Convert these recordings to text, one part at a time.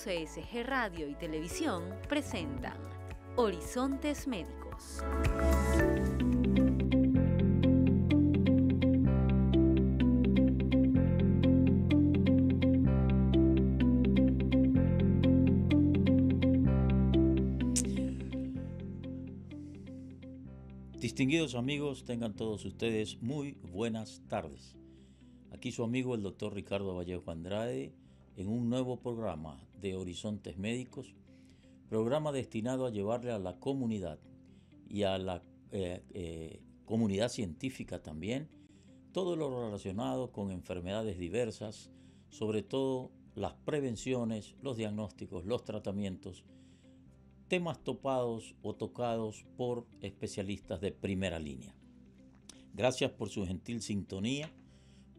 Grupos CSG Radio y Televisión presentan Horizontes Médicos. Distinguidos amigos, tengan todos ustedes muy buenas tardes. Aquí su amigo el doctor Ricardo Vallejo Andrade en un nuevo programa de Horizontes Médicos, programa destinado a llevarle a la comunidad y a la eh, eh, comunidad científica también todo lo relacionado con enfermedades diversas, sobre todo las prevenciones, los diagnósticos, los tratamientos, temas topados o tocados por especialistas de primera línea. Gracias por su gentil sintonía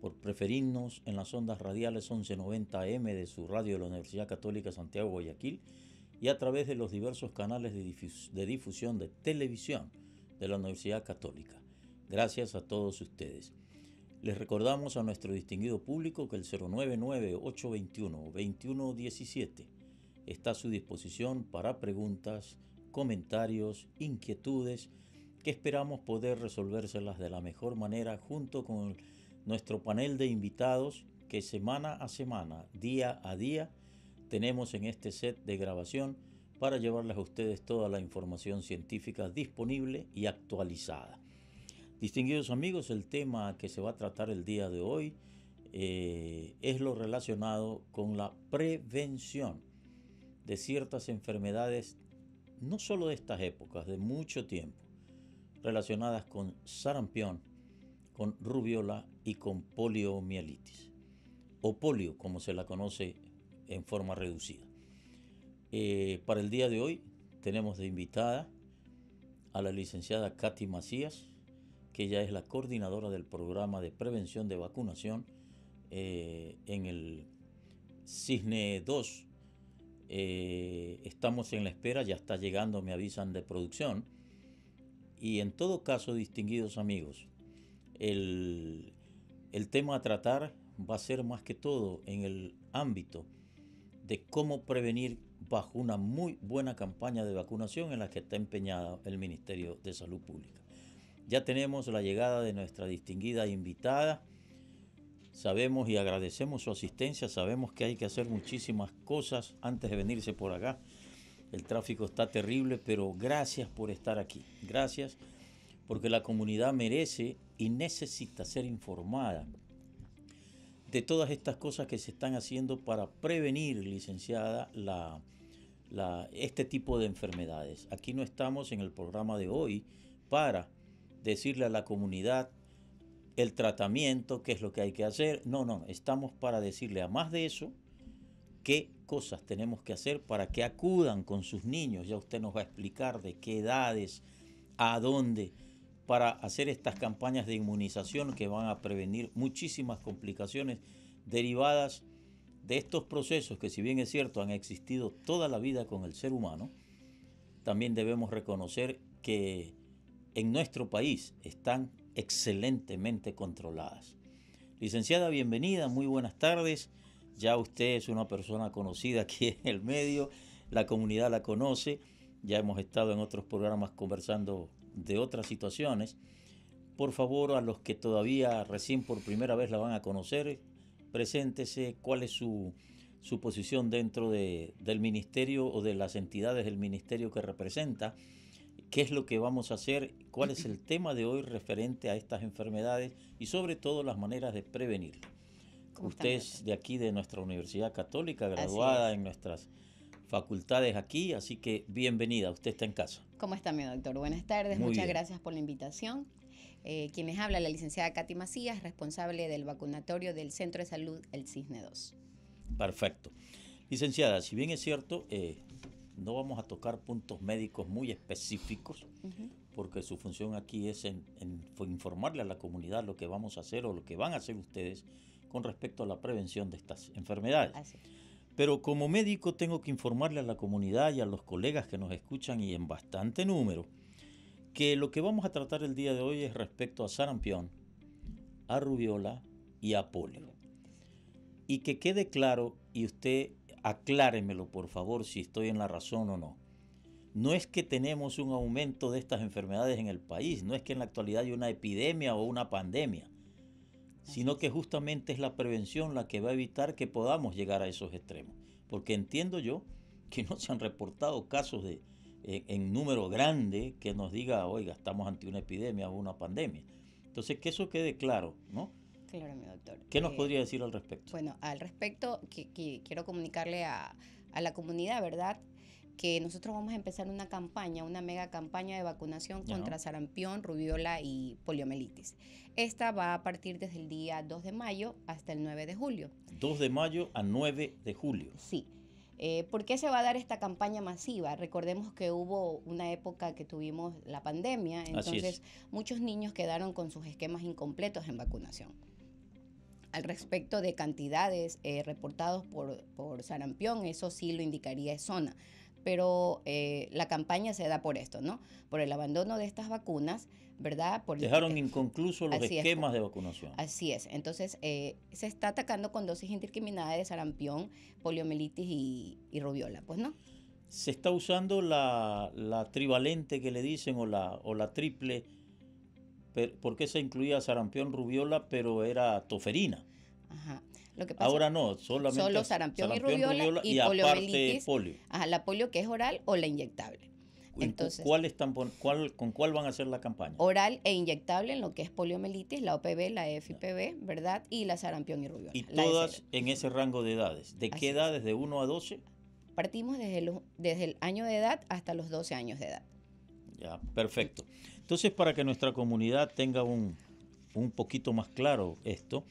por preferirnos en las ondas radiales 1190M de su radio de la Universidad Católica Santiago Guayaquil y a través de los diversos canales de, difusión de televisión de la Universidad Católica. Gracias a todos ustedes. Les recordamos a nuestro distinguido público que el 099-821-2117 está a su disposición para preguntas, comentarios, inquietudes que esperamos poder resolvérselas de la mejor manera junto con el nuestro panel de invitados que semana a semana, día a día, tenemos en este set de grabación para llevarles a ustedes toda la información científica disponible y actualizada. Distinguidos amigos, el tema que se va a tratar el día de hoy eh, es lo relacionado con la prevención de ciertas enfermedades, no solo de estas épocas, de mucho tiempo, relacionadas con sarampión, con rubiola y con poliomielitis, o polio como se la conoce en forma reducida. Eh, para el día de hoy tenemos de invitada a la licenciada Katy Macías, que ella es la coordinadora del programa de prevención de vacunación eh, en el Cisne 2. Eh, estamos en la espera, ya está llegando, me avisan de producción. Y en todo caso, distinguidos amigos, el, tema a tratar va a ser más que todo en el ámbito de cómo prevenir bajo una muy buena campaña de vacunación en la que está empeñada el Ministerio de Salud Pública. Ya tenemos la llegada de nuestra distinguida invitada. Sabemos y agradecemos su asistencia, sabemos que hay que hacer muchísimas cosas antes de venirse por acá. El tráfico está terrible, pero gracias por estar aquí. Gracias porque la comunidad merece y necesita ser informada de todas estas cosas que se están haciendo para prevenir, licenciada, este tipo de enfermedades. Aquí no estamos en el programa de hoy para decirle a la comunidad el tratamiento, qué es lo que hay que hacer. No, no, estamos para decirle a más de eso qué cosas tenemos que hacer para que acudan con sus niños. Ya usted nos va a explicar de qué edades, a dónde para hacer estas campañas de inmunización que van a prevenir muchísimas complicaciones derivadas de estos procesos que si bien es cierto han existido toda la vida con el ser humano, también debemos reconocer que en nuestro país están excelentemente controladas. Licenciada, bienvenida, muy buenas tardes. Ya usted es una persona conocida aquí en el medio, la comunidad la conoce, ya hemos estado en otros programas conversando de otras situaciones, por favor a los que todavía recién por primera vez la van a conocer, preséntese cuál es su, su posición dentro de, del ministerio o de las entidades del ministerio que representa, qué es lo que vamos a hacer, cuál es el tema de hoy referente a estas enfermedades y sobre todo las maneras de prevenirlo. Usted es de aquí, de nuestra Universidad Católica, graduada en nuestras facultades aquí, así que bienvenida, usted está en casa. ¿Cómo está mi doctor? Buenas tardes, muchas gracias por la invitación. Eh, quien les habla, la licenciada Katy Macías, responsable del vacunatorio del Centro de Salud El Cisne 2. Perfecto. Licenciada, si bien es cierto, eh, no vamos a tocar puntos médicos muy específicos, porque su función aquí es en, informarle a la comunidad lo que vamos a hacer o lo que van a hacer ustedes con respecto a la prevención de estas enfermedades. Así. Pero como médico tengo que informarle a la comunidad y a los colegas que nos escuchan y en bastante número que lo que vamos a tratar el día de hoy es respecto a sarampión, a rubiola y a polio. Y que quede claro, y usted acláremelo por favor si estoy en la razón o no. No es que tenemos un aumento de estas enfermedades en el país, no es que en la actualidad hay una epidemia o una pandemia, sino que justamente es la prevención la que va a evitar que podamos llegar a esos extremos. Porque entiendo yo que no se han reportado casos de, en, número grande que nos diga, oiga, estamos ante una epidemia o una pandemia. Entonces, que eso quede claro, ¿no? Claro, mi doctor. ¿Qué nos eh, podría decir al respecto? Bueno, al respecto, que, quiero comunicarle a, la comunidad, ¿verdad? Que nosotros vamos a empezar una campaña, una mega campaña de vacunación contra sarampión, rubiola y poliomielitis. Esta va a partir desde el día 2 de mayo hasta el 9 de julio. 2 de mayo a 9 de julio. Sí. Eh, ¿Por qué se va a dar esta campaña masiva? Recordemos que hubo una época que tuvimos la pandemia, entonces muchos niños quedaron con sus esquemas incompletos en vacunación. Al respecto de cantidades eh, reportados por, por sarampión, eso sí lo indicaría zona, pero eh, la campaña se da por esto, ¿no? Por el abandono de estas vacunas, ¿verdad? Por Dejaron inconclusos los esquemas de vacunación. Así es. Entonces, eh, se está atacando con dosis indiscriminadas de sarampión, poliomielitis y, y rubiola, pues, ¿no? Se está usando la, la, trivalente que le dicen o la, o la triple porque se incluía sarampión, rubiola, pero era toferina. Ajá. Ahora no, solamente solo sarampión, y rubiola, y, poliomielitis. polio. Ajá, la polio que es oral o la inyectable. Entonces, ¿cuál están, cuál, ¿Con cuál van a hacer la campaña? Oral e inyectable en lo que es poliomielitis, la OPV, la FIPV, ¿verdad? Y la sarampión y rubiola. Y todas en ese rango de edades. ¿De qué edades? ¿De 1 a 12? Partimos desde, desde el año de edad hasta los 12 años de edad. Ya, perfecto. Entonces, para que nuestra comunidad tenga un, poquito más claro esto,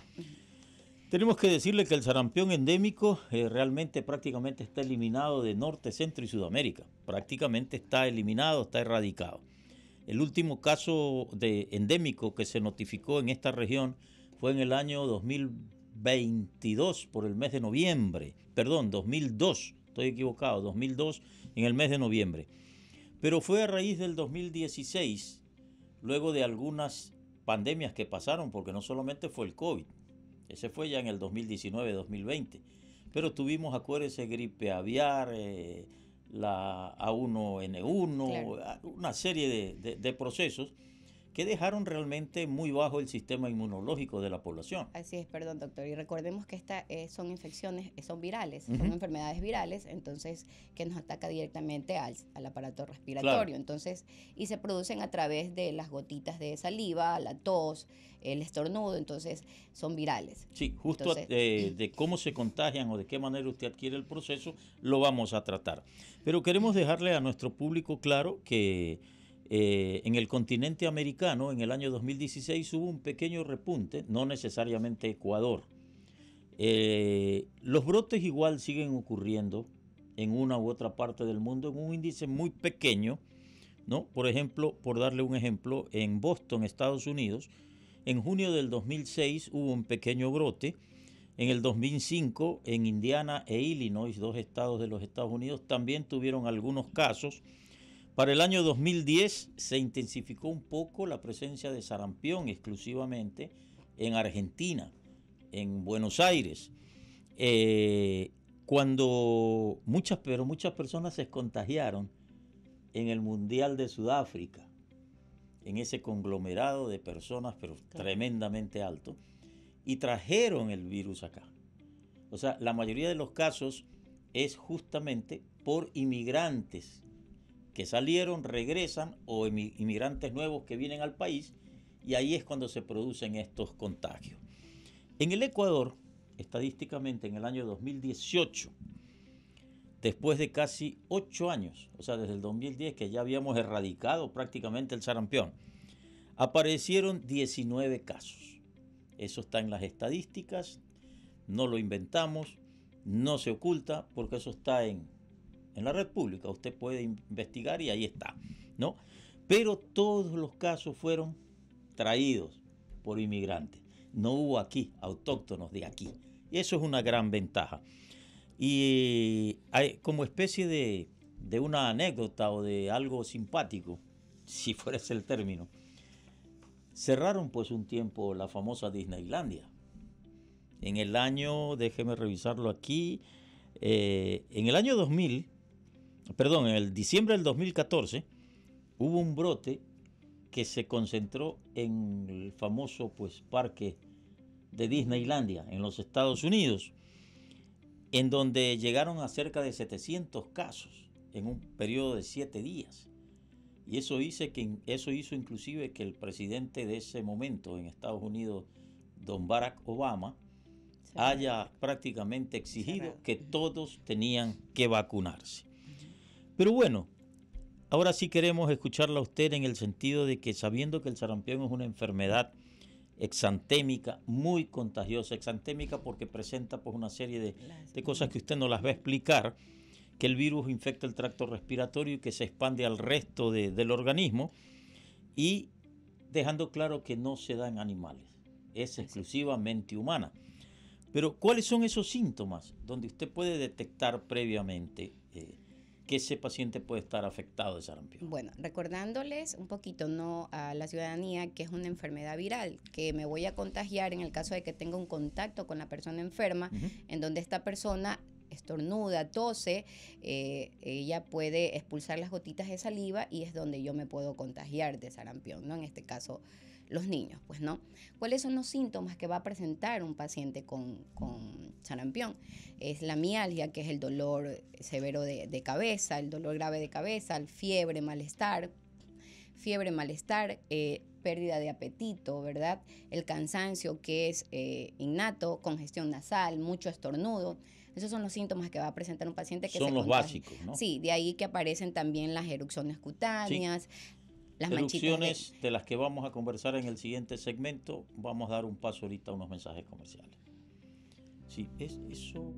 tenemos que decirle que el sarampión endémico eh, realmente prácticamente está eliminado de Norte, Centro y Sudamérica. Prácticamente está eliminado, está erradicado. El último caso de endémico que se notificó en esta región fue en el año 2022, por el mes de noviembre. Perdón, 2002, estoy equivocado, 2002 en el mes de noviembre. Pero fue a raíz del 2016, luego de algunas pandemias que pasaron, porque no solamente fue el COVID, ese fue ya en el 2019-2020, pero tuvimos, acuérdense, gripe aviar, eh, la A1N1, una serie de procesos que dejaron realmente muy bajo el sistema inmunológico de la población. Así es, perdón, doctor. Y recordemos que estas eh, son infecciones, eh, son virales, son enfermedades virales, entonces que nos ataca directamente al, aparato respiratorio. Entonces, y se producen a través de las gotitas de saliva, la tos, el estornudo, entonces son virales. Sí, justo eh, de cómo se contagian o de qué manera usted adquiere el proceso, lo vamos a tratar. Pero queremos dejarle a nuestro público claro que eh, en el continente americano, en el año 2016, hubo un pequeño repunte, no necesariamente Ecuador. Eh, los brotes igual siguen ocurriendo en una u otra parte del mundo en un índice muy pequeño, ¿no? Por ejemplo, por darle un ejemplo, en Boston, Estados Unidos, en junio del 2006 hubo un pequeño brote. En el 2005, en Indiana e Illinois, dos estados de los Estados Unidos, también tuvieron algunos casos para el año 2010 se intensificó un poco la presencia de sarampión exclusivamente en Argentina, en Buenos Aires, eh, cuando muchas, pero muchas personas se contagiaron en el Mundial de Sudáfrica, en ese conglomerado de personas, pero tremendamente alto, y trajeron el virus acá. O sea, la mayoría de los casos es justamente por inmigrantes que salieron, regresan o inmigrantes nuevos que vienen al país y ahí es cuando se producen estos contagios. En el Ecuador, estadísticamente en el año 2018, después de casi ocho años, o sea, desde el 2010 que ya habíamos erradicado prácticamente el sarampión, aparecieron 19 casos. Eso está en las estadísticas, no lo inventamos, no se oculta, porque eso está en en la red pública. Usted puede investigar y ahí está, ¿no? Pero todos los casos fueron traídos por inmigrantes. No hubo aquí autóctonos de aquí. Y eso es una gran ventaja. Y hay, como especie de, de una anécdota o de algo simpático, si fuera ese el término, cerraron pues un tiempo la famosa Disneylandia. En el año, déjeme revisarlo aquí, Eh, en el año 2000, perdón, en el diciembre del 2014, hubo un brote que se concentró en el famoso pues, parque de Disneylandia en los Estados Unidos, en donde llegaron a cerca de 700 casos en un periodo de siete días. Y eso hizo, que, eso hizo inclusive que el presidente de ese momento en Estados Unidos, don Barack Obama, haya prácticamente exigido que todos tenían que vacunarse. Pero bueno, ahora sí queremos escucharla a usted en el sentido de que sabiendo que el sarampión es una enfermedad exantémica, muy contagiosa, exantémica porque presenta pues, una serie de, de cosas que usted no las va a explicar, que el virus infecta el tracto respiratorio y que se expande al resto del organismo y dejando claro que no se da en animales, es. exclusivamente humana. Pero ¿cuáles son esos síntomas donde usted puede detectar previamente eh, que ese paciente puede estar afectado de sarampión? Bueno, recordándoles un poquito no a la ciudadanía que es una enfermedad viral, que me voy a contagiar en el caso de que tenga un contacto con la persona enferma, en donde esta persona estornuda, tose, eh, ella puede expulsar las gotitas de saliva y es donde yo me puedo contagiar de sarampión, ¿no? En este caso, los niños, pues, ¿no? ¿Cuáles son los síntomas que va a presentar un paciente con, sarampión? Es la mialgia, que es el dolor severo de, cabeza, el dolor grave de cabeza, el fiebre, malestar, fiebre, malestar, eh, pérdida de apetito, ¿verdad? El cansancio que es eh, innato, congestión nasal, mucho estornudo. Esos son los síntomas que va a presentar un paciente que son los básicos, ¿no? Sí, de ahí que aparecen también las erupciones cutáneas, las erupciones de... las que vamos a conversar en el siguiente segmento. Vamos a dar un paso ahorita a unos mensajes comerciales. Sí, es eso.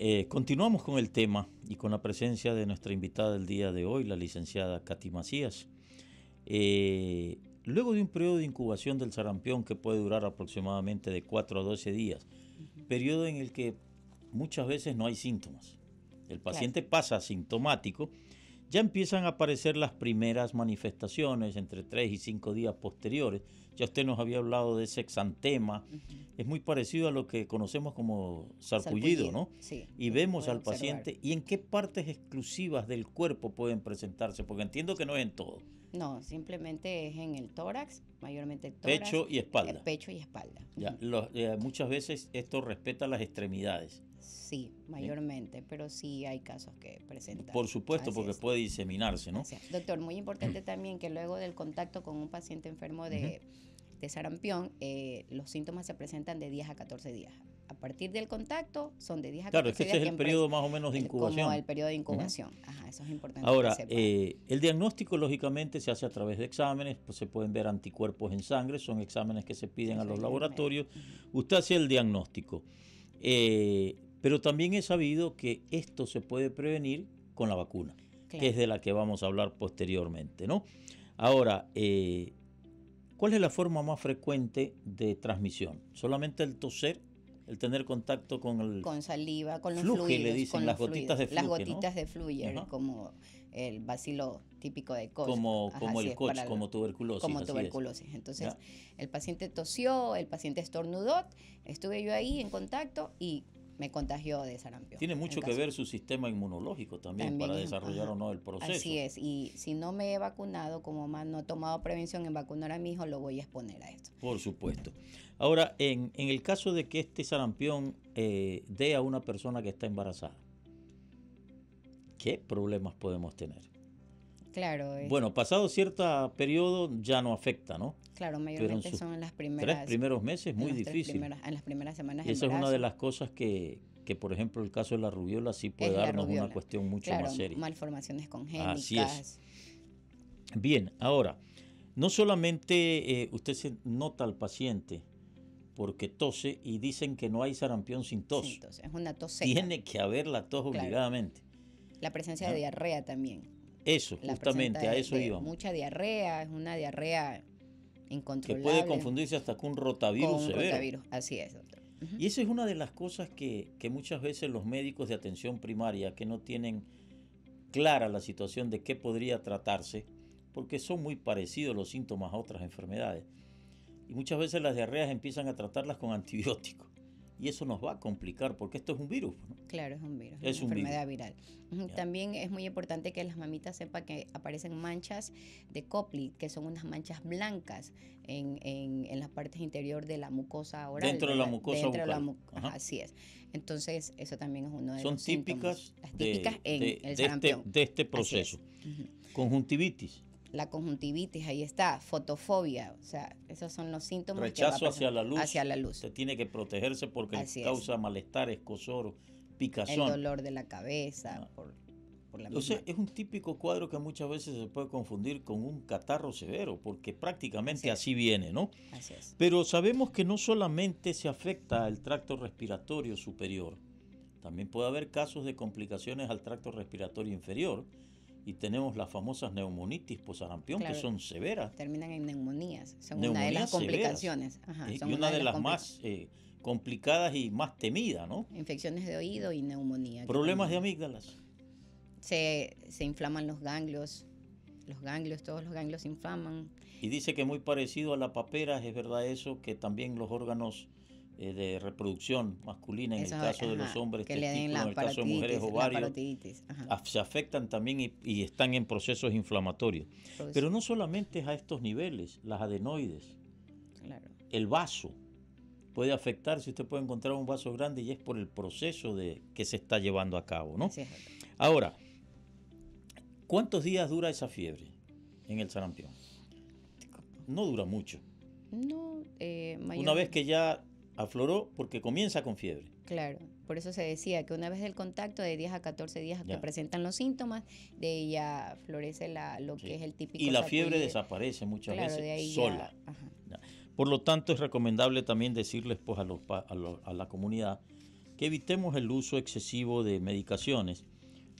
Eh, continuamos con el tema y con la presencia de nuestra invitada del día de hoy, la licenciada Katy Macías. Eh, luego de un periodo de incubación del sarampión que puede durar aproximadamente de 4 a 12 días, periodo en el que muchas veces no hay síntomas, el paciente pasa asintomático, ya empiezan a aparecer las primeras manifestaciones entre 3 y 5 días posteriores ya usted nos había hablado de ese exantema. Es muy parecido a lo que conocemos como sarpullido, ¿no? Sí. Y vemos al paciente. ¿Y en qué partes exclusivas del cuerpo pueden presentarse? Porque entiendo que no es en todo. No, simplemente es en el tórax, mayormente tórax. Pecho y espalda. pecho y espalda. Ya, eh, muchas veces esto respeta las extremidades. Sí, mayormente, pero sí hay casos que presentan. Por supuesto, porque puede diseminarse, ¿no? Doctor, muy importante también que luego del contacto con un paciente enfermo de, sarampión, eh, los síntomas se presentan de 10 a 14 días. A partir del contacto son de 10 a 14 días. Claro, es que ese es el periodo más o menos de incubación. Como el periodo de incubación. Ajá, eso es importante. Ahora, eh, el diagnóstico lógicamente se hace a través de exámenes, pues se pueden ver anticuerpos en sangre, son exámenes que se piden a los laboratorios. Usted hace el diagnóstico. Eh, pero también he sabido que esto se puede prevenir con la vacuna, que es de la que vamos a hablar posteriormente, ¿no? Ahora, eh, ¿cuál es la forma más frecuente de transmisión? ¿Solamente el toser? el tener contacto con el con saliva, con los fluidos, le dicen las gotitas de fluye, las gotitas de fluye, como el bacilo típico de Koch. Como, como el Koch, como tuberculosis. Como tuberculosis. Entonces, el paciente tosió, el paciente estornudó, estuve yo ahí en contacto y me contagió de sarampión. Tiene mucho que ver su sistema inmunológico también, para desarrollar o no el proceso. Así es, y si no me he vacunado, como más no he tomado prevención en vacunar a mi hijo, lo voy a exponer a esto. Por supuesto. Ahora, en, en el caso de que este sarampión eh, dé a una persona que está embarazada, ¿qué problemas podemos tener? Claro. Bueno, pasado cierto periodo ya no afecta, ¿no? Claro, mayormente son en las primeras. Tres primeros meses, muy difícil. en las primeras semanas. Y esa es una de las cosas que, que, por ejemplo, el caso de la rubiola sí puede darnos una cuestión mucho más seria. Malformaciones congénitas. Así es. Bien, ahora, no solamente eh, usted se nota al paciente porque tose y dicen que no hay sarampión sin tos. Sin tos. Es una tos Tiene que haber la tos obligadamente. La presencia de ¿Ah? diarrea también. Eso, justamente, a eso iba. Mucha diarrea, es una diarrea incontrolable. Que puede confundirse hasta con un rotavirus con un Rotavirus, así es, doctor. Y esa es una de las cosas que, que muchas veces los médicos de atención primaria que no tienen clara la situación de qué podría tratarse, porque son muy parecidos los síntomas a otras enfermedades. Y muchas veces las diarreas empiezan a tratarlas con antibióticos. Y eso nos va a complicar porque esto es un virus. Claro, es un virus, es una enfermedad viral. También es muy importante que las mamitas sepan que aparecen manchas de Copley, que son unas manchas blancas en, en, la parte interior de la mucosa oral. Dentro de la mucosa dentro De la Así es. Entonces, eso también es uno de son los típicas Las típicas en el de este, de este proceso. Conjuntivitis la conjuntivitis, ahí está, fotofobia, o sea, esos son los síntomas. Rechazo hacia la luz. Hacia la luz. Se tiene que protegerse porque causa malestar, escosor, picazón. El dolor de la cabeza, ah. por, la O sea, es un típico cuadro que muchas veces se puede confundir con un catarro severo, porque prácticamente así, viene, ¿no? Así es. Pero sabemos que no solamente se afecta al tracto respiratorio superior, también puede haber casos de complicaciones al tracto respiratorio inferior, y tenemos las famosas neumonitis posarampión, que son severas. Terminan en neumonías, son una de las complicaciones. y una, de, las, más eh, complicadas y más temidas, ¿no? Infecciones de oído y neumonía. Problemas de amígdalas. Se, se inflaman los ganglios, los ganglios, todos los ganglios se inflaman. Y dice que muy parecido a la papera, es verdad eso, que también los órganos eh, de reproducción masculina, en el caso de los hombres, que en el caso de mujeres ovarios, se afectan también y, están en procesos inflamatorios. Pero no solamente es a estos niveles, las adenoides, el vaso puede afectar, si usted puede encontrar un vaso grande y es por el proceso de, que se está llevando a cabo. ¿no? Ahora, ¿cuántos días dura esa fiebre en el sarampión? No dura mucho. No, eh, Una vez que ya afloró porque comienza con fiebre. Claro, por eso se decía que una vez del contacto de 10 a 14 días que presentan los síntomas, de ella florece la, lo que es el típico. Y la fiebre desaparece muchas veces sola. Por lo tanto, es recomendable también decirles pues, a, los, a, la comunidad que evitemos el uso excesivo de medicaciones,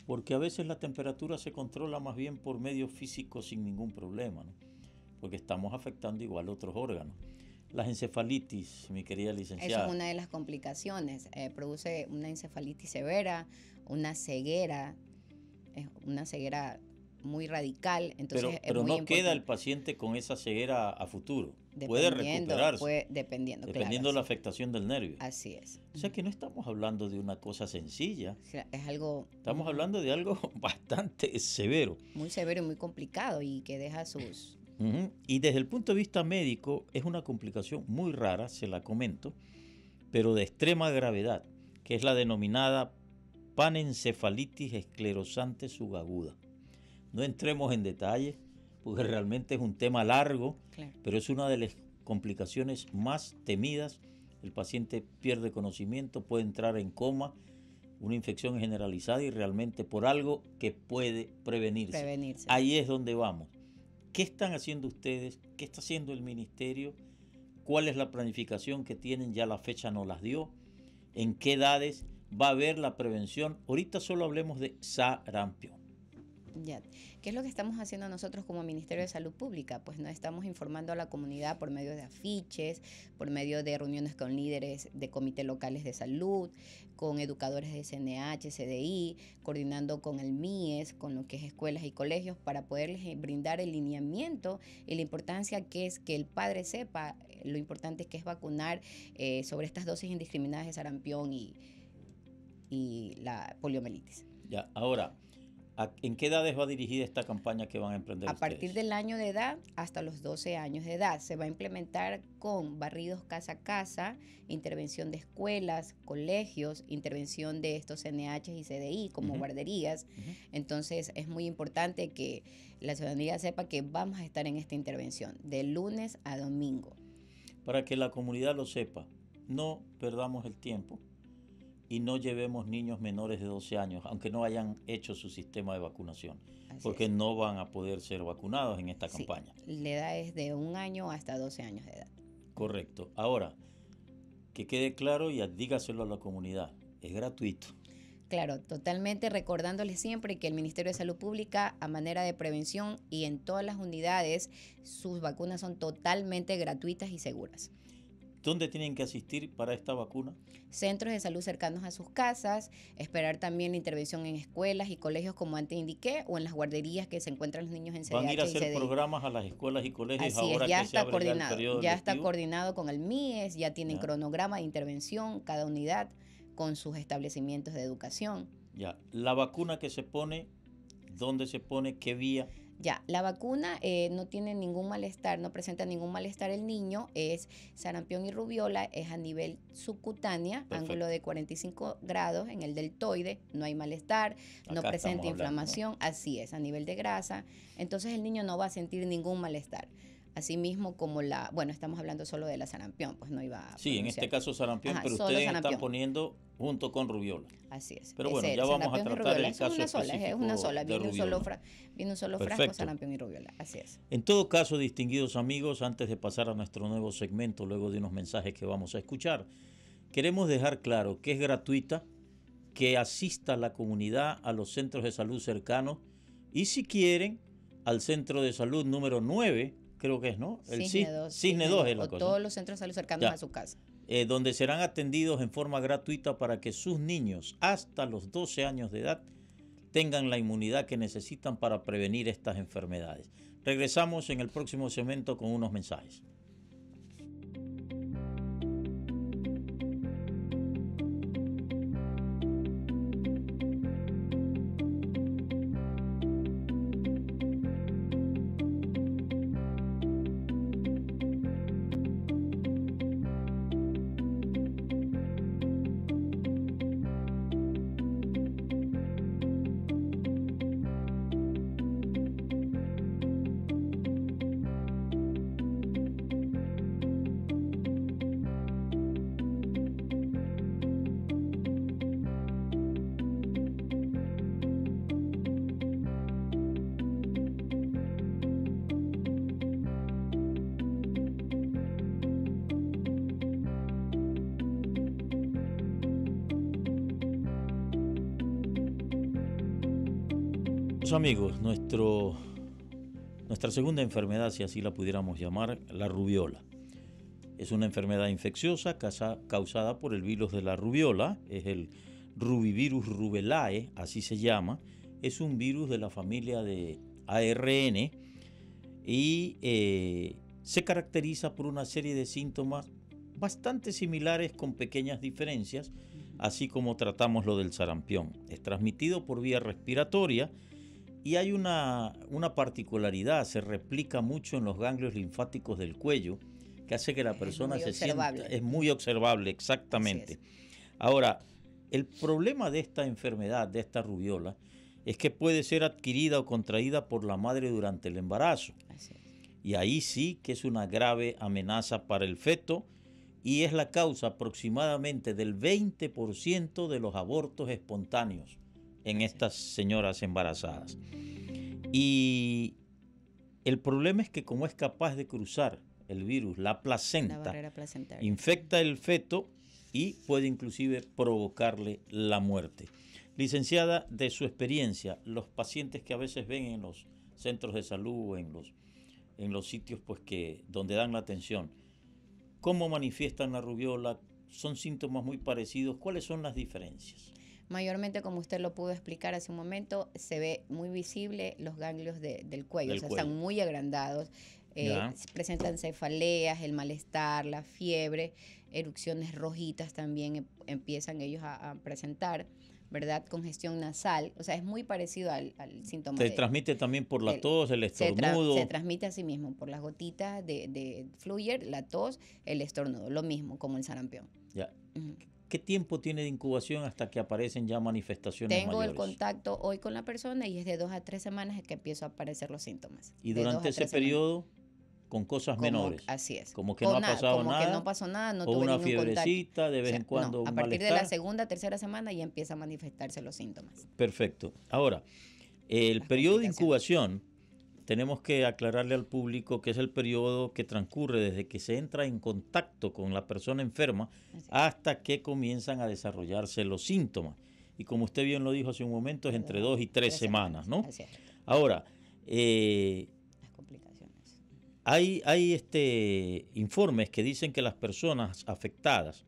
porque a veces la temperatura se controla más bien por medios físicos sin ningún problema, porque estamos afectando igual otros órganos. Las encefalitis, mi querida licenciada. Eso es una de las complicaciones. Eh, produce una encefalitis severa, una ceguera, una ceguera muy radical. Entonces pero, no queda el paciente con esa ceguera a futuro. Puede recuperarse. dependiendo. Dependiendo de la afectación del nervio. Así es. O sea que no estamos hablando de una cosa sencilla. es algo. Estamos hablando de algo bastante severo. Muy severo y muy complicado y que deja sus y desde el punto de vista médico es una complicación muy rara, se la comento, pero de extrema gravedad, que es la denominada panencefalitis esclerosante subaguda. No entremos en detalle, porque realmente es un tema largo, pero es una de las complicaciones más temidas. El paciente pierde conocimiento, puede entrar en coma, una infección generalizada y realmente por algo que puede prevenirse. prevenirse. Ahí es donde vamos. ¿Qué están haciendo ustedes? ¿Qué está haciendo el ministerio? ¿Cuál es la planificación que tienen? Ya la fecha no las dio. ¿En qué edades va a haber la prevención? Ahorita solo hablemos de sarampión. ¿Qué es lo que estamos haciendo nosotros como Ministerio de Salud Pública? Pues nos estamos informando a la comunidad por medio de afiches, por medio de reuniones con líderes de comités locales de salud, con educadores de CNH, CDI, coordinando con el MIES, con lo que es escuelas y colegios, para poderles eh, brindar el lineamiento y la importancia que es que el padre sepa eh, lo importante que es vacunar eh, sobre estas dosis indiscriminadas de sarampión y, y la poliomielitis. Ya, ahora, ¿En qué edades va dirigida esta campaña que van a emprender? A partir del año de edad hasta los 12 años de edad. Se va a implementar con barridos casa a casa, intervención de escuelas, colegios, intervención de estos NH y CDI como guarderías. Entonces es muy importante que la ciudadanía sepa que vamos a estar en esta intervención de lunes a domingo. Para que la comunidad lo sepa, no perdamos el tiempo y no llevemos niños menores de 12 años, aunque no hayan hecho su sistema de vacunación, porque no van a poder ser vacunados en esta campaña. La edad es de un año hasta 12 años de edad. Correcto. Ahora, que quede claro y dígaselo a la comunidad, es gratuito. Claro, totalmente recordándole siempre que el Ministerio de Salud Pública, a manera de prevención y en todas las unidades, sus vacunas son totalmente gratuitas y seguras. ¿Dónde tienen que asistir para esta vacuna? Centros de salud cercanos a sus casas, esperar también la intervención en escuelas y colegios como antes indiqué o en las guarderías que se encuentran los niños en CDH Van a ir a hacer programas a las escuelas y colegios ahora ya está coordinado, ya, está coordinado con el MIES, ya tienen cronograma de intervención cada unidad con sus establecimientos de educación. Ya, la vacuna que se pone, ¿dónde se pone? ¿Qué vía? Ya, la vacuna eh, no tiene ningún malestar, no presenta ningún malestar el niño, es sarampión y rubiola, es a nivel subcutánea, ángulo de 45 grados en el deltoide, no hay malestar, no presenta inflamación, así es, a nivel de grasa, entonces el niño no va a sentir ningún malestar. Asimismo como la, bueno, estamos hablando solo de la sarampión, pues no iba a... Sí, en este caso sarampión, pero ustedes están poniendo junto con rubiola. Así es. Pero bueno, ya vamos a tratar el caso es una sola, es una sola, viene un solo, viene un solo frasco sarampión y rubiola, así es. En todo caso, distinguidos amigos, antes de pasar a nuestro nuevo segmento, luego de unos mensajes que vamos a escuchar, queremos dejar claro que es gratuita, que asista la comunidad a los centros de salud cercanos y si quieren, al centro de salud número 9 creo que es, ¿no? El Cisne 2. Cisne 2 es la o todos los centros de salud cercanos a su casa. Eh, donde serán atendidos en forma gratuita para que sus niños hasta los 12 años de edad tengan la inmunidad que necesitan para prevenir estas enfermedades. Regresamos en el próximo segmento con unos mensajes. Amigos, nuestra segunda enfermedad, si así la pudiéramos llamar, la rubiola. Es una enfermedad infecciosa causada por el virus de la rubiola, es el rubivirus rubelae, así se llama. Es un virus de la familia de ARN y eh, se caracteriza por una serie de síntomas bastante similares con pequeñas diferencias, así como tratamos lo del sarampión. Es transmitido por vía respiratoria, y hay una, particularidad, se replica mucho en los ganglios linfáticos del cuello, que hace que la persona se sienta... Es muy observable, exactamente. Ahora, el problema de esta enfermedad, de esta rubiola, es que puede ser adquirida o contraída por la madre durante el embarazo. Y ahí sí que es una grave amenaza para el feto y es la causa aproximadamente del 20% de los abortos espontáneos en estas señoras embarazadas. Y el problema es que como es capaz de cruzar el virus, la placenta, infecta el feto y puede inclusive provocarle la muerte. Licenciada, de su experiencia, los pacientes que a veces ven en los centros de salud o en los, en los sitios pues, que, donde dan la atención, ¿cómo manifiestan la rubiola? ¿Son síntomas muy parecidos? ¿Cuáles son las diferencias? Mayormente, como usted lo pudo explicar hace un momento, se ve muy visible los ganglios del cuello, o sea, están muy agrandados. Eh, presentan cefaleas, el malestar, la fiebre, erupciones rojitas también em, empiezan ellos a, presentar. ¿verdad? Congestión nasal, o sea, es muy parecido al, síntoma. Se transmite también por la tos, el estornudo. Se, transmite a sí mismo por las gotitas de, de fluyer, la tos, el estornudo, lo mismo como el sarampión. Ya. ¿Qué tiempo tiene de incubación hasta que aparecen ya manifestaciones Tengo el contacto hoy con la persona y es de dos a tres semanas que empiezo a aparecer los síntomas. ¿Y durante ese periodo con cosas menores. Así es. Como que no ha pasado como nada. que no pasó nada, no o una fiebrecita, de vez en cuando. a partir de la segunda, tercera semana ya empieza a manifestarse los síntomas. Perfecto. Ahora, el periodo de incubación, tenemos que aclararle al público que es el periodo que transcurre desde que se entra en contacto con la persona enferma hasta que comienzan a desarrollarse los síntomas. Y como usted bien lo dijo hace un momento, es entre dos y tres, semanas, ¿no? Ahora, eh, hay, hay este, informes que dicen que las personas afectadas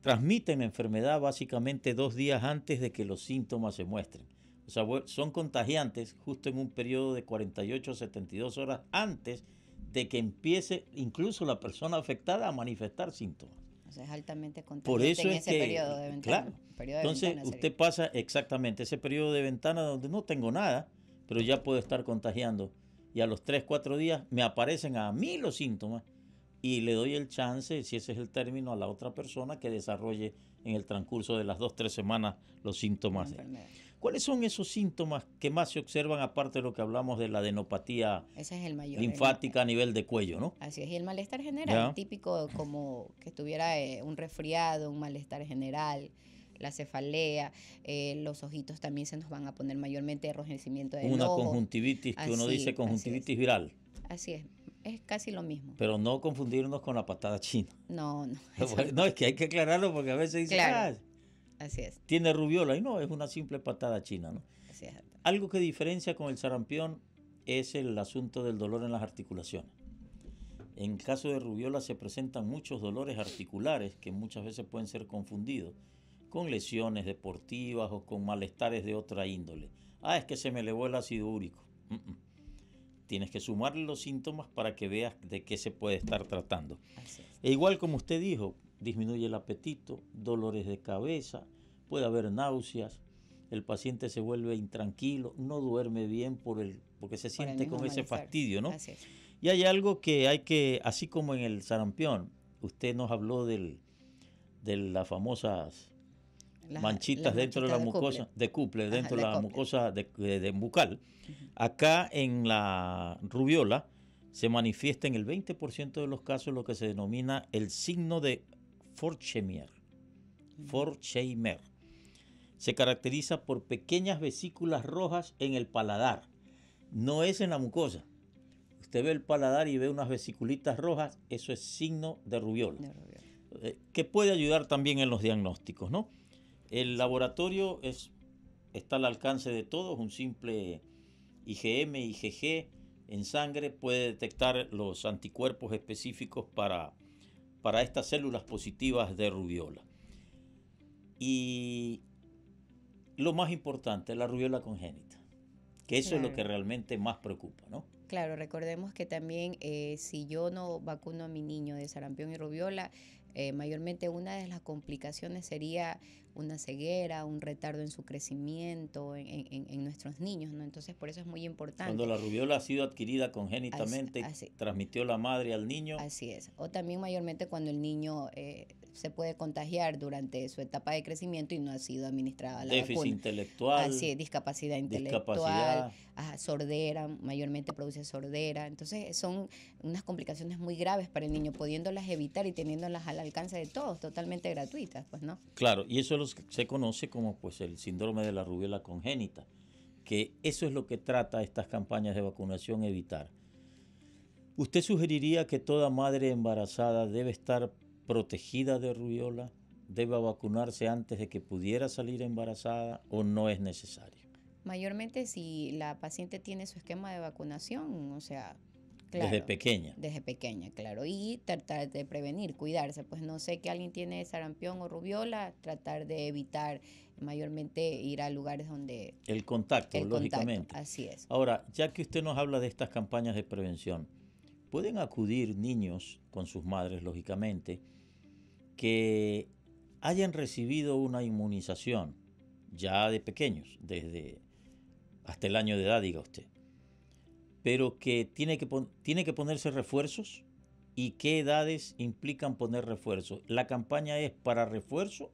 transmiten la enfermedad básicamente dos días antes de que los síntomas se muestren. O sea, son contagiantes justo en un periodo de 48 a 72 horas antes de que empiece incluso la persona afectada a manifestar síntomas. O sea, es altamente contagiante Por eso en es ese que, periodo de ventana. Claro. Entonces, usted pasa exactamente ese periodo de ventana donde no tengo nada, pero ya puedo estar contagiando. Y a los 3, 4 días me aparecen a mí los síntomas y le doy el chance, si ese es el término, a la otra persona que desarrolle en el transcurso de las 2, 3 semanas los síntomas. ¿Cuáles son esos síntomas que más se observan aparte de lo que hablamos de la adenopatía linfática a nivel de cuello, ¿no? Así es, y el malestar general, típico como que estuviera eh, un resfriado, un malestar general, la cefalea, eh, los ojitos también se nos van a poner mayormente enrojecimiento de Una conjuntivitis, que uno dice conjuntivitis viral. Así es, es casi lo mismo. Pero no confundirnos con la patada china. No, no. No, es que hay que aclararlo porque a veces dicen, claro. Ah, Así es. Tiene rubiola y no, es una simple patada china, ¿no? Así es. Algo que diferencia con el sarampión es el asunto del dolor en las articulaciones. En caso de rubiola se presentan muchos dolores articulares que muchas veces pueden ser confundidos con lesiones deportivas o con malestares de otra índole. Ah, es que se me elevó el ácido úrico. Tienes que sumarle los síntomas para que veas de qué se puede estar tratando. E igual como usted dijo, disminuye el apetito, dolores de cabeza, puede haber náuseas, el paciente se vuelve intranquilo, no duerme bien por el, porque se siente con ese fastidio, ¿no? Y hay algo que hay que, así como en el sarampión, usted nos habló del, de las famosas manchitas dentro de la mucosa, de couple, dentro de la mucosa de, de, bucal. Acá en la rubiola se manifiesta en el 20% de los casos lo que se denomina el signo de Forchemier. Forcheimer. Se caracteriza por pequeñas vesículas rojas en el paladar. No es en la mucosa. Usted ve el paladar y ve unas vesiculitas rojas, eso es signo de rubiola. Eh, que puede ayudar también en los diagnósticos, ¿no? El laboratorio es, está al alcance de todos, un simple IgM, IgG en sangre puede detectar los anticuerpos específicos para para estas células positivas de rubiola. Y lo más importante, la rubiola congénita, que eso es lo que realmente más preocupa, ¿no? Claro, recordemos que también eh, si yo no vacuno a mi niño de sarampión y rubiola, eh, mayormente una de las complicaciones sería una ceguera, un retardo en su crecimiento en, nuestros niños, ¿no? Entonces, por eso es muy importante. Cuando la rubiola ha sido adquirida congénitamente, transmitió la madre al niño. Así es. O también mayormente cuando el niño eh, se puede contagiar durante su etapa de crecimiento y no ha sido administrada la Déficit intelectual. Así es, discapacidad intelectual, sordera, mayormente produce sordera. Entonces, son unas complicaciones muy graves para el niño, pudiéndolas evitar y teniéndolas al alcance de todos, totalmente gratuitas, pues, ¿no? Claro, y eso se conoce como pues el síndrome de la rubiola congénita, que eso es lo que trata estas campañas de vacunación evitar. ¿Usted sugeriría que toda madre embarazada debe estar protegida de rubiola? ¿Debe vacunarse antes de que pudiera salir embarazada o no es necesario? Mayormente si la paciente tiene su esquema de vacunación, o sea, desde pequeña. Desde pequeña, claro. Y tratar de prevenir, cuidarse. Pues no sé que alguien tiene sarampión o rubiola, tratar de evitar mayormente ir a lugares donde... El contacto, lógicamente. así es. Ahora, ya que usted nos habla de estas campañas de prevención, pueden acudir niños con sus madres, lógicamente, que hayan recibido una inmunización ya de pequeños, desde hasta el año de edad, diga usted pero que tiene que, tiene que ponerse refuerzos y qué edades implican poner refuerzos. ¿La campaña es para refuerzo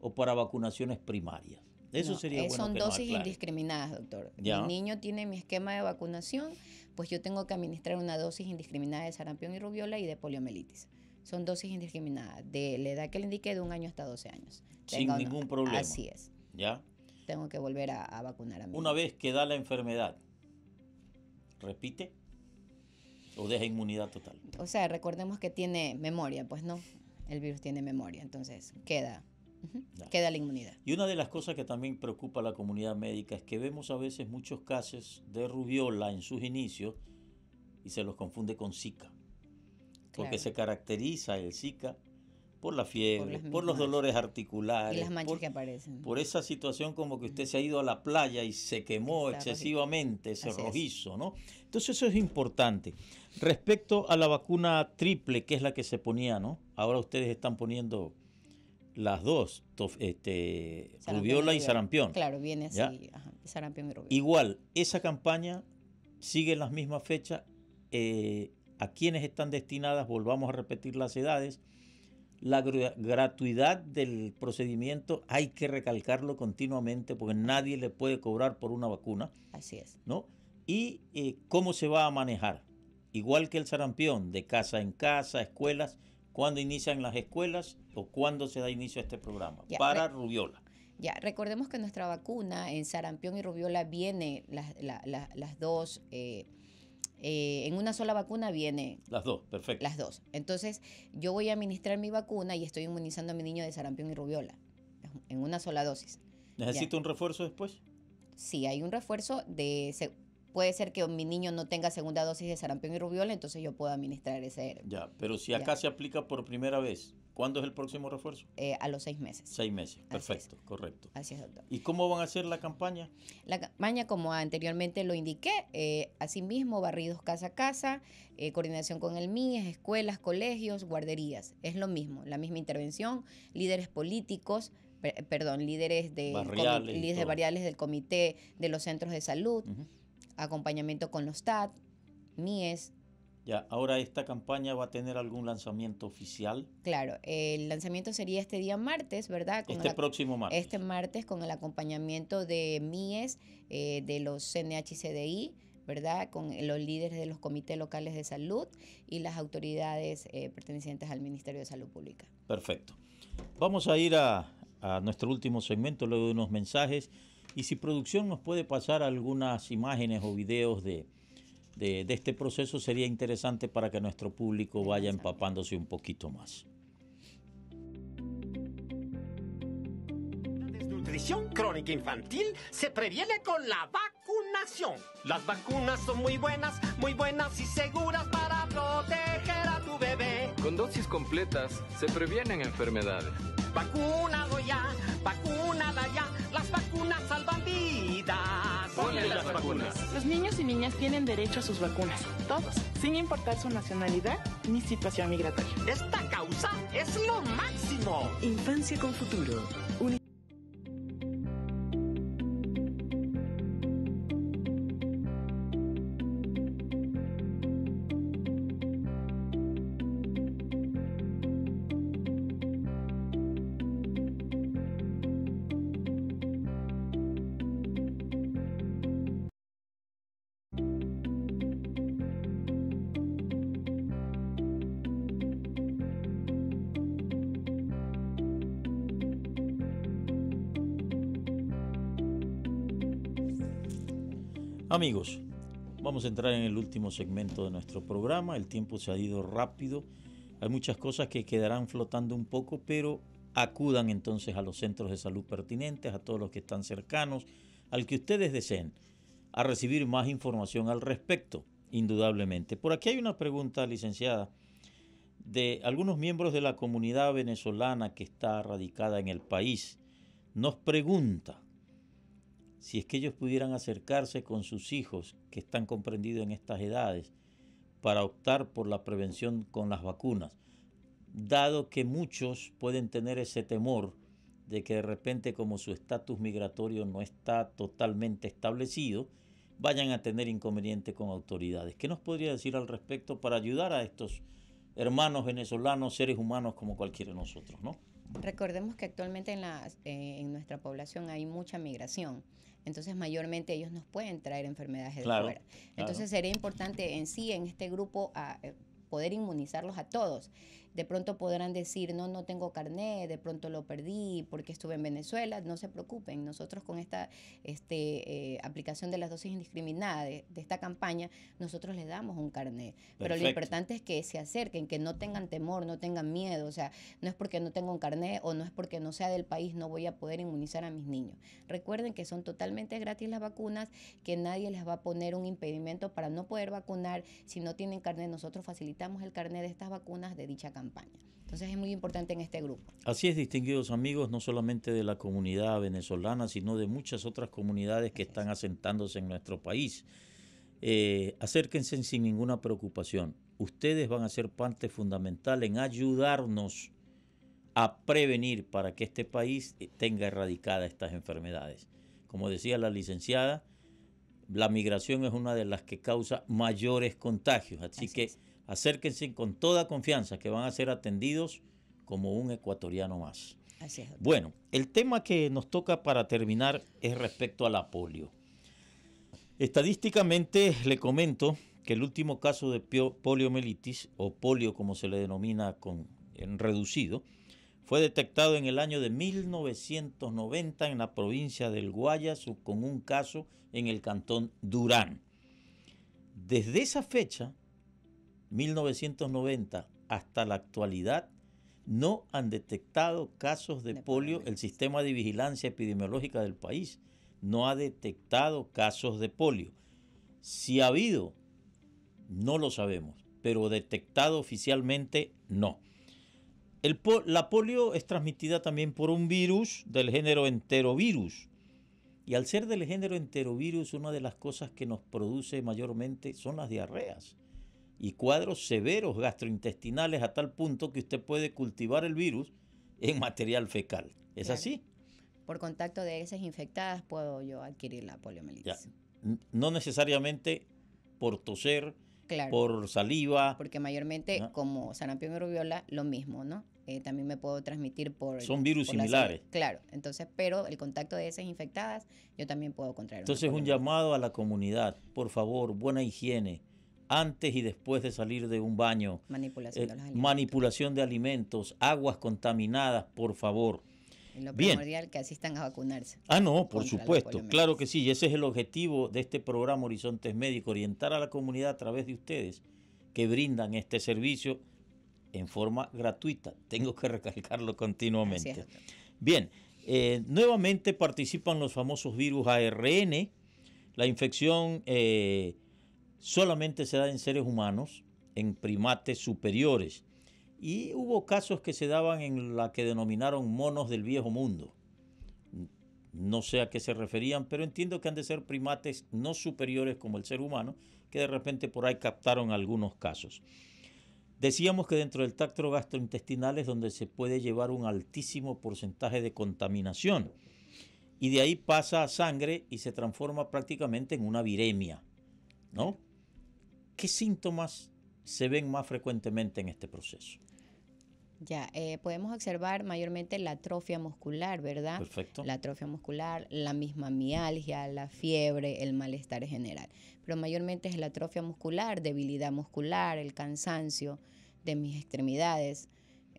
o para vacunaciones primarias? Eso sería eh, bueno Son dosis indiscriminadas, doctor. Mi niño tiene mi esquema de vacunación, pues yo tengo que administrar una dosis indiscriminada de sarampión y rubiola y de poliomielitis. Son dosis indiscriminadas, de la edad que le indiqué, de un año hasta 12 años. Sin ningún problema. Así es. ¿Ya? Tengo que volver a, vacunar a mi Una vez que da la enfermedad, ¿repite? ¿O deja inmunidad total? O sea, recordemos que tiene memoria, pues no. El virus tiene memoria, entonces queda Queda la inmunidad. Y una de las cosas que también preocupa a la comunidad médica es que vemos a veces muchos casos de rubiola en sus inicios y se los confunde con Zika. Porque se caracteriza el Zika por la fiebre, por, los dolores articulares. Y las manchas que aparecen. Por esa situación como que usted se ha ido a la playa y se quemó excesivamente ese rojizo, ¿no? Entonces eso es importante. Respecto a la vacuna triple, que es la que se ponía, ¿no? Ahora ustedes están poniendo las dos, este, rubiola y sarampión. Claro, viene así, sarampión y rubiola. Igual, esa campaña sigue en las mismas fechas. Eh, a quienes están destinadas, volvamos a repetir las edades. La gratuidad del procedimiento hay que recalcarlo continuamente porque nadie le puede cobrar por una vacuna. Así es. ¿No? Y eh, cómo se va a manejar. Igual que el sarampión, de casa en casa, escuelas, cuándo inician las escuelas o cuándo se da inicio a este programa para rubiola. Ya, recordemos que nuestra vacuna en sarampión y rubiola viene las, las dos, eh, eh, en una sola vacuna viene... Las dos, perfecto. Las dos. Entonces, yo voy a administrar mi vacuna y estoy inmunizando a mi niño de sarampión y rubiola en una sola dosis. ¿Necesito un refuerzo después? Sí, hay un refuerzo de puede ser que mi niño no tenga segunda dosis de sarampión y rubiola, entonces yo puedo administrar ese. Ya, pero si acá se aplica por primera vez, ¿cuándo es el próximo refuerzo? Eh, a los seis meses. Seis meses, perfecto, correcto. Así es, doctor. ¿Y cómo van a hacer la campaña? La campaña, como anteriormente lo indiqué, eh, asimismo, barridos casa a casa, eh, coordinación con el MIES, escuelas, colegios, guarderías. Es lo mismo, la misma intervención, líderes políticos, perdón, líderes de líderes variables del comité de los centros de salud acompañamiento con los TAT, MIES. Ya, ahora esta campaña va a tener algún lanzamiento oficial. Claro, el lanzamiento sería este día martes, ¿verdad? este próximo martes. Este martes con el acompañamiento de MIES, eh, de los CNH ¿verdad? Con los líderes de los comités locales de salud y las autoridades eh, pertenecientes al Ministerio de Salud Pública. Perfecto. Vamos a ir a, a nuestro último segmento, luego de unos mensajes. Y si producción nos puede pasar algunas imágenes o videos de, de, este proceso, sería interesante para que nuestro público vaya empapándose un poquito más. Desnutrición crónica infantil se previene con la vacunación. Las vacunas son muy buenas, muy buenas y seguras para proteger a tu bebé. Con dosis completas se previenen enfermedades. Vacunado ya, vacunada ya, las vacunas salvan vidas. Ponle las vacunas. Los niños y niñas tienen derecho a sus vacunas, todos, sin importar su nacionalidad ni situación migratoria. Esta causa es lo máximo. Infancia con futuro. Amigos, vamos a entrar en el último segmento de nuestro programa. El tiempo se ha ido rápido. Hay muchas cosas que quedarán flotando un poco, pero acudan entonces a los centros de salud pertinentes, a todos los que están cercanos, al que ustedes deseen, a recibir más información al respecto, indudablemente. Por aquí hay una pregunta, licenciada, de algunos miembros de la comunidad venezolana que está radicada en el país. Nos pregunta, si es que ellos pudieran acercarse con sus hijos que están comprendidos en estas edades para optar por la prevención con las vacunas, dado que muchos pueden tener ese temor de que de repente como su estatus migratorio no está totalmente establecido, vayan a tener inconveniente con autoridades. ¿Qué nos podría decir al respecto para ayudar a estos hermanos venezolanos, seres humanos como cualquiera de nosotros, no? Recordemos que actualmente en, eh, en nuestra población hay mucha migración. Entonces, mayormente ellos nos pueden traer enfermedades de fuera. Entonces, sería importante en sí, en este grupo, a, eh, poder inmunizarlos a todos de pronto podrán decir, no, no tengo carnet, de pronto lo perdí porque estuve en Venezuela. No se preocupen, nosotros con esta este, eh, aplicación de las dosis indiscriminadas de, esta campaña, nosotros les damos un carnet. Pero lo importante es que se acerquen, que no tengan temor, no tengan miedo. O sea, no es porque no tengo un carnet o no es porque no sea del país, no voy a poder inmunizar a mis niños. Recuerden que son totalmente gratis las vacunas, que nadie les va a poner un impedimento para no poder vacunar. Si no tienen carnet, nosotros facilitamos el carnet de estas vacunas de dicha campaña. Entonces es muy importante en este grupo. Así es, distinguidos amigos, no solamente de la comunidad venezolana, sino de muchas otras comunidades que están asentándose en nuestro país. Eh, acérquense sin ninguna preocupación. Ustedes van a ser parte fundamental en ayudarnos a prevenir para que este país tenga erradicadas estas enfermedades. Como decía la licenciada, la migración es una de las que causa mayores contagios, así, que acérquense con toda confianza que van a ser atendidos como un ecuatoriano más. Bueno, el tema que nos toca para terminar es respecto a la polio. Estadísticamente le comento que el último caso de poliomielitis o polio como se le denomina con, en reducido fue detectado en el año de 1990 en la provincia del Guayas con un caso en el cantón Durán. Desde esa fecha 1990 hasta la actualidad no han detectado casos de, polio. El sistema de vigilancia epidemiológica del país no ha detectado casos de polio. Si ha habido, no lo sabemos, pero detectado oficialmente no. El, la polio es transmitida también por un virus del género enterovirus. Y al ser del género enterovirus, una de las cosas que nos produce mayormente son las diarreas y cuadros severos gastrointestinales a tal punto que usted puede cultivar el virus en material fecal. ¿Es así? Por contacto de heces infectadas puedo yo adquirir la poliomielitis. No necesariamente por toser, por saliva. Porque mayormente, como sarampión y rubiola, lo mismo, ¿no? Eh, también me puedo transmitir por... Son virus similares. Claro, entonces, pero el contacto de heces infectadas, yo también puedo contraer. Entonces, un llamado a la comunidad, por favor, buena higiene, antes y después de salir de un baño. Manipulación, de, eh, alimentos. manipulación de alimentos, aguas contaminadas, por favor. lo primordial que asistan a vacunarse. Ah, no, por supuesto, claro que sí, y ese es el objetivo de este programa Horizontes Médicos, orientar a la comunidad a través de ustedes que brindan este servicio en forma gratuita. Tengo que recalcarlo continuamente. Bien, eh, nuevamente participan los famosos virus ARN, la infección eh, solamente se da en seres humanos, en primates superiores. Y hubo casos que se daban en la que denominaron monos del viejo mundo. No sé a qué se referían, pero entiendo que han de ser primates no superiores como el ser humano, que de repente por ahí captaron algunos casos. Decíamos que dentro del tracto gastrointestinal es donde se puede llevar un altísimo porcentaje de contaminación. Y de ahí pasa a sangre y se transforma prácticamente en una viremia, ¿no? ¿Qué síntomas se ven más frecuentemente en este proceso? Ya, eh, podemos observar mayormente la atrofia muscular, ¿verdad? Perfecto. La atrofia muscular, la misma mialgia, la fiebre, el malestar general. Pero mayormente es la atrofia muscular, debilidad muscular, el cansancio de mis extremidades,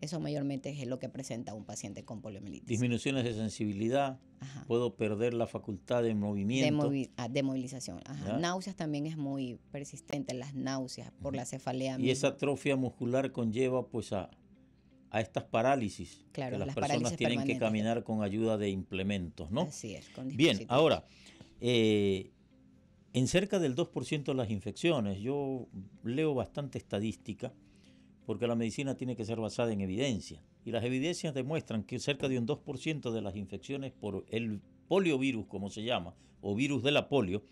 eso mayormente es lo que presenta un paciente con poliomielitis. Disminuciones de sensibilidad, puedo perder la facultad de movimiento. Ah, de, movilización. Náuseas también es muy persistente, las náuseas por la cefalea. Y esa atrofia muscular conlleva pues a, a estas parálisis. Claro, que las, personas tienen que caminar con ayuda de implementos, ¿no? Así es. Con Bien, ahora, eh, en cerca del 2% de las infecciones, yo leo bastante estadística porque la medicina tiene que ser basada en evidencia. Y las evidencias demuestran que cerca de un 2% de las infecciones por el poliovirus, como se llama, o virus de la polio,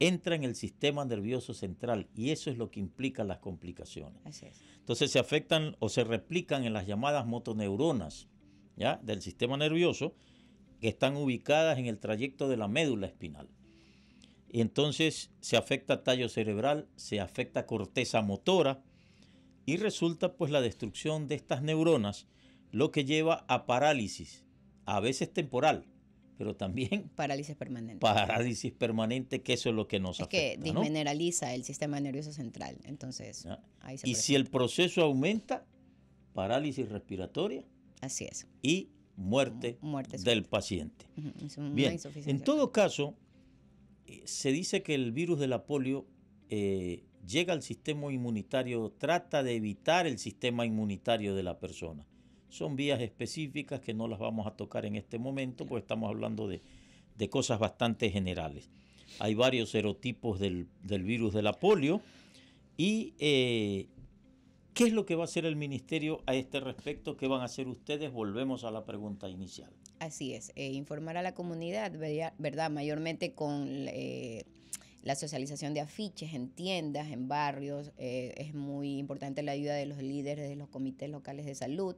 entra en el sistema nervioso central y eso es lo que implica las complicaciones. Entonces se afectan o se replican en las llamadas motoneuronas ¿ya? del sistema nervioso que están ubicadas en el trayecto de la médula espinal. Y entonces se afecta tallo cerebral, se afecta corteza motora, y resulta pues la destrucción de estas neuronas lo que lleva a parálisis, a veces temporal, pero también parálisis permanente. Parálisis permanente, que eso es lo que nos es que dismineraliza el sistema nervioso central, entonces ahí se Y si el proceso aumenta, parálisis respiratoria. Así es. Y muerte, del paciente. Bien, en todo caso, eh, se dice que el virus de la polio eh, llega al sistema inmunitario, trata de evitar el sistema inmunitario de la persona. Son vías específicas que no las vamos a tocar en este momento, porque estamos hablando de, cosas bastante generales. Hay varios serotipos del, virus de la polio y eh, ¿qué es lo que va a hacer el ministerio a este respecto? ¿Qué van a hacer ustedes? Volvemos a la pregunta inicial. Así es, eh, informar a la comunidad, ¿verdad? Mayormente con eh, la socialización de afiches en tiendas, en barrios. Eh, es muy importante la ayuda de los líderes de los comités locales de salud,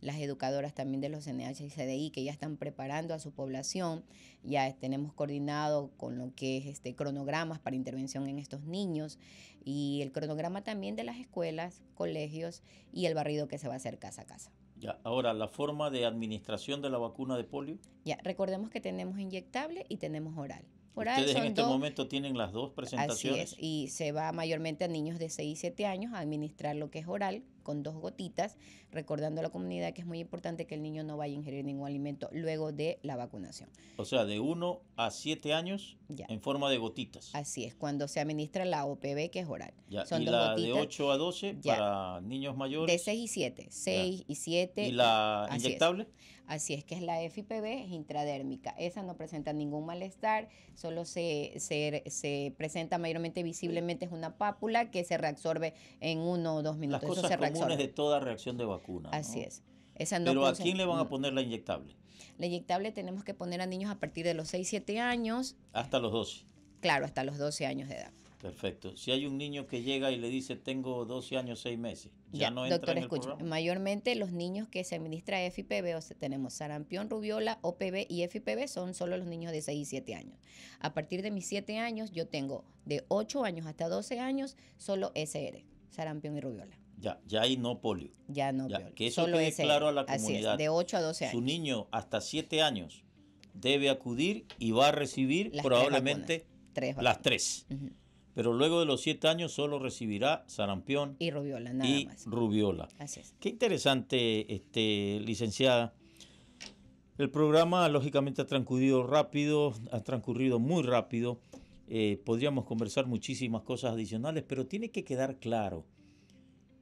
las educadoras también de los NH y CDI que ya están preparando a su población. Ya tenemos coordinado con lo que es este cronogramas para intervención en estos niños y el cronograma también de las escuelas, colegios y el barrido que se va a hacer casa a casa. Ya, ahora, la forma de administración de la vacuna de polio. Ya, recordemos que tenemos inyectable y tenemos oral. Ustedes en este momento tienen las dos presentaciones. Así es, y se va mayormente a niños de 6 y 7 años a administrar lo que es oral con dos gotitas, recordando a la comunidad que es muy importante que el niño no vaya a ingerir ningún alimento luego de la vacunación. O sea, de 1 a 7 años en forma de gotitas. Así es, cuando se administra la OPV que es oral. Son y la de 8 a 12 para niños mayores. De 6 y 7, 6 y 7. ¿Y la inyectable? Así es que es la FIPV, es intradérmica. Esa no presenta ningún malestar, solo se, se, presenta mayormente visiblemente, es una pápula que se reabsorbe en uno o dos minutos. Las cosas comunes de toda reacción de vacuna. Así es. Pero ¿a quién le van a poner la inyectable? La inyectable tenemos que poner a niños a partir de los 6, 7 años. Hasta los 12. Claro, hasta los 12 años de edad. Perfecto. Si hay un niño que llega y le dice tengo 12 años, 6 meses, ya, no entra doctor, en el escucha, mayormente los niños que se administra FIPV, o sea, tenemos sarampión, rubiola, OPV y FIPV son solo los niños de 6 y 7 años. A partir de mis 7 años, yo tengo de 8 años hasta 12 años solo SR, sarampión y rubiola. Ya, ya hay no polio. Ya no polio. Que eso solo quede claro a la comunidad. de 8 a 12 años. Su niño hasta 7 años debe acudir y va a recibir probablemente las tres. Pero luego de los siete años solo recibirá sarampión y rubiola, nada y rubiola. Así es. Qué interesante, este, licenciada. El programa lógicamente ha transcurrido rápido, ha transcurrido muy rápido. Eh, podríamos conversar muchísimas cosas adicionales, pero tiene que quedar claro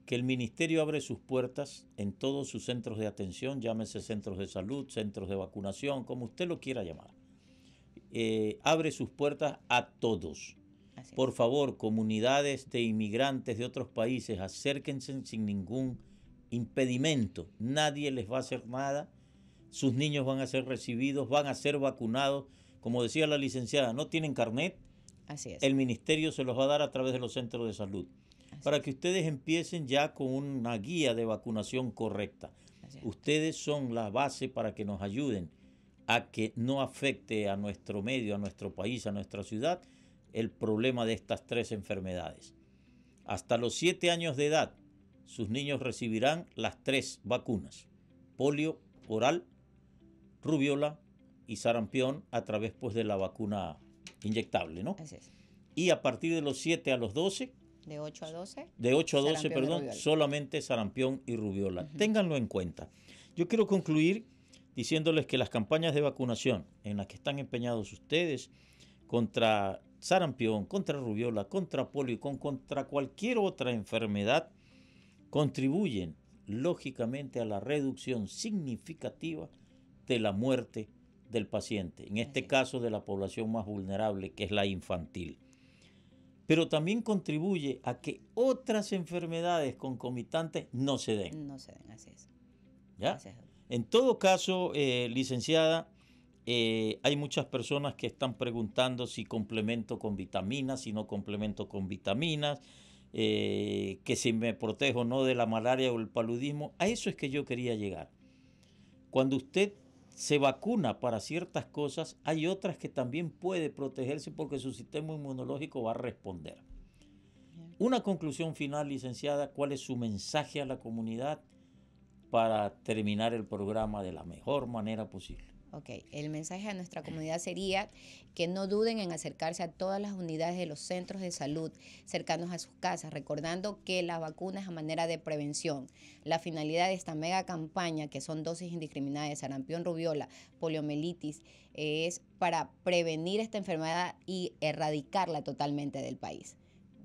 que el ministerio abre sus puertas en todos sus centros de atención, llámese centros de salud, centros de vacunación, como usted lo quiera llamar. Eh, abre sus puertas a todos por favor, comunidades de inmigrantes de otros países, acérquense sin ningún impedimento. Nadie les va a hacer nada. Sus niños van a ser recibidos, van a ser vacunados. Como decía la licenciada, no tienen carnet. Así es. El ministerio se los va a dar a través de los centros de salud. para que ustedes empiecen ya con una guía de vacunación correcta. Ustedes son la base para que nos ayuden a que no afecte a nuestro medio, a nuestro país, a nuestra ciudad el problema de estas tres enfermedades. Hasta los siete años de edad, sus niños recibirán las tres vacunas, polio oral, rubiola y sarampión a través pues, de la vacuna inyectable, ¿no? Así es. Y a partir de los 7 a los 12. De 8 a 12. De 8 a 12, perdón, solamente sarampión y rubiola. Ténganlo en cuenta. Yo quiero concluir diciéndoles que las campañas de vacunación en las que están empeñados ustedes contra sarampión, contra rubiola, contra polio y contra cualquier otra enfermedad, contribuyen lógicamente a la reducción significativa de la muerte del paciente, en este caso de la población más vulnerable, que es la infantil. Pero también contribuye a que otras enfermedades concomitantes no se den. No se den, así es. ¿Ya? En todo caso, eh, licenciada, eh, hay muchas personas que están preguntando si complemento con vitaminas, si no complemento con vitaminas, eh, que si me protejo no de la malaria o el paludismo. A eso es que yo quería llegar. Cuando usted se vacuna para ciertas cosas, hay otras que también puede protegerse porque su sistema inmunológico va a responder. Una conclusión final, licenciada, ¿cuál es su mensaje a la comunidad para terminar el programa de la mejor manera posible. Ok, el mensaje a nuestra comunidad sería que no duden en acercarse a todas las unidades de los centros de salud cercanos a sus casas, recordando que la vacuna es a manera de prevención. La finalidad de esta mega campaña, que son dosis indiscriminadas de sarampión, rubiola, poliomielitis, es para prevenir esta enfermedad y erradicarla totalmente del país.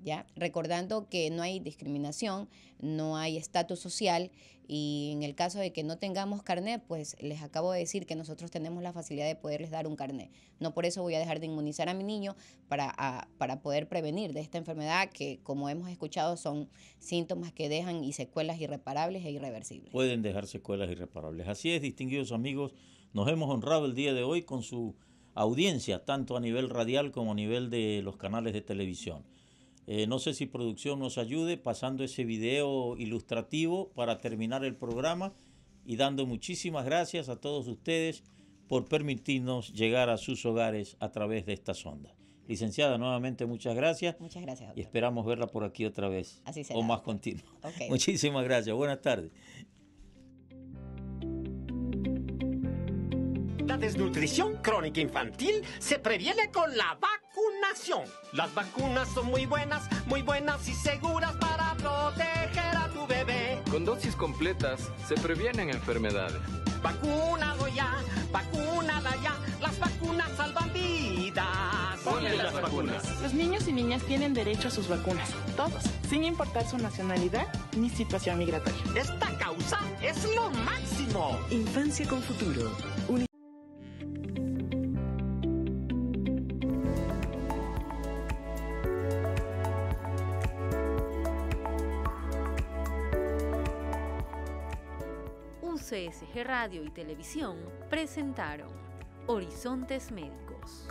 ¿Ya? Recordando que no hay discriminación, no hay estatus social y en el caso de que no tengamos carnet, pues les acabo de decir que nosotros tenemos la facilidad de poderles dar un carnet. No por eso voy a dejar de inmunizar a mi niño para, para poder prevenir de esta enfermedad que, como hemos escuchado, son síntomas que dejan y secuelas irreparables e irreversibles. Pueden dejar secuelas irreparables. Así es, distinguidos amigos, nos hemos honrado el día de hoy con su audiencia, tanto a nivel radial como a nivel de los canales de televisión. Eh, no sé si producción nos ayude pasando ese video ilustrativo para terminar el programa y dando muchísimas gracias a todos ustedes por permitirnos llegar a sus hogares a través de esta sonda. Licenciada, nuevamente muchas gracias. Muchas gracias. Y esperamos verla por aquí otra vez. Así será. O más continuo. Muchísimas gracias. Buenas tardes. Desnutrición crónica infantil se previene con la vacunación. Las vacunas son muy buenas, muy buenas y seguras para proteger a tu bebé. Con dosis completas se previenen enfermedades. Vacunado ya, vacunada ya, las vacunas salvan vidas. Ponle las vacunas. Los niños y niñas tienen derecho a sus vacunas, todos, sin importar su nacionalidad ni situación migratoria. Esta causa es lo máximo. Infancia con futuro. CSG Radio y Televisión presentaron Horizontes Médicos.